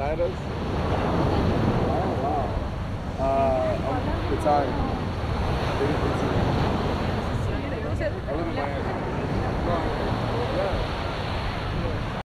Buenos Aires. Oh wow. Uh, I'm retired. I live in Miami. Yeah.